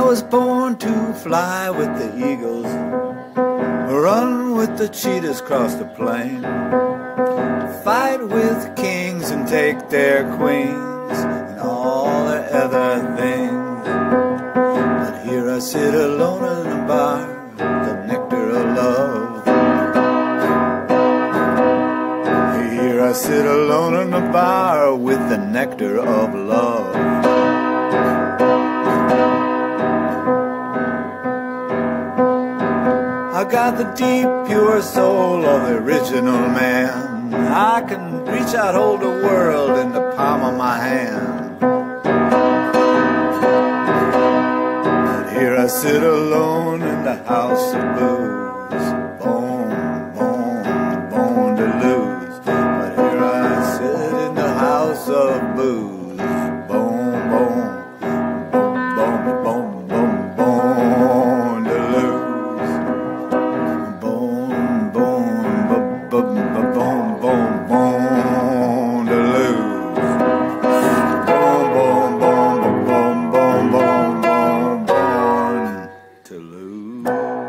was born to fly with the eagles, run with the cheetahs across the plain, fight with kings and take their queens and all their other things. But here I sit alone in a bar, the nectar of love. Here I sit alone in a bar with the nectar of love. I got the deep, pure soul of the original man. I can reach out, hold the world in the palm of my hand. But here I sit alone in the house of booze. Bone, bone, bone to lose. But here I sit in the house of booze. you.